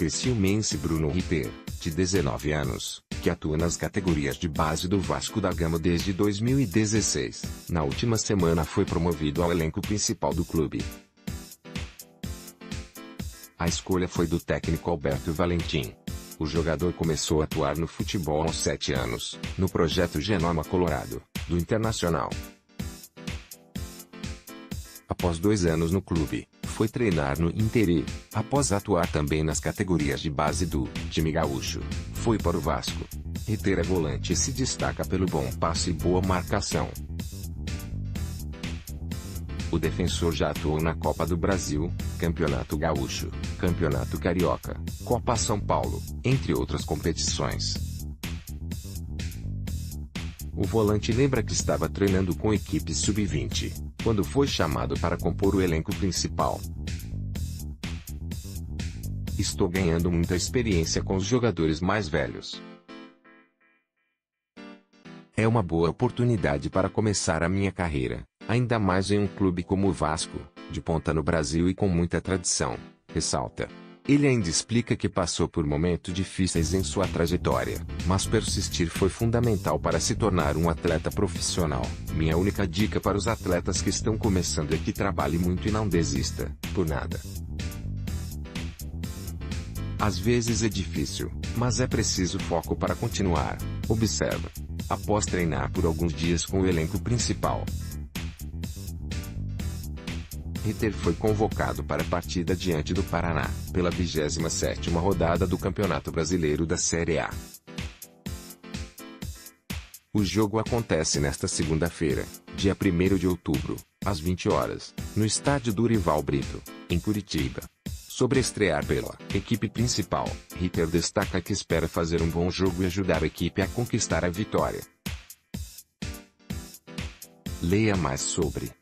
criciumense Bruno Ritter, de 19 anos, que atua nas categorias de base do Vasco da Gama desde 2016. Na última semana foi promovido ao elenco principal do clube. A escolha foi do técnico Alberto Valentim. O jogador começou a atuar no futebol aos 7 anos, no projeto Genoma Colorado, do Internacional. Após dois anos no clube, foi treinar no Inter após atuar também nas categorias de base do time gaúcho, foi para o Vasco. Ritter é volante e se destaca pelo bom passe e boa marcação. O defensor já atuou na Copa do Brasil, Campeonato Gaúcho, Campeonato Carioca, Copa São Paulo, entre outras competições. O volante lembra que estava treinando com equipe sub-20, quando foi chamado para compor o elenco principal. Estou ganhando muita experiência com os jogadores mais velhos. É uma boa oportunidade para começar a minha carreira, ainda mais em um clube como o Vasco, de ponta no Brasil e com muita tradição, ressalta. Ele ainda explica que passou por momentos difíceis em sua trajetória, mas persistir foi fundamental para se tornar um atleta profissional. Minha única dica para os atletas que estão começando é que trabalhe muito e não desista, por nada. Às vezes é difícil, mas é preciso foco para continuar. Observa. Após treinar por alguns dias com o elenco principal, Ritter foi convocado para a partida diante do Paraná, pela 27ª rodada do Campeonato Brasileiro da Série A. O jogo acontece nesta segunda-feira, dia 1 de outubro, às 20 horas, no estádio Durival Brito, em Curitiba. Sobre estrear pela equipe principal, Ritter destaca que espera fazer um bom jogo e ajudar a equipe a conquistar a vitória. Leia mais sobre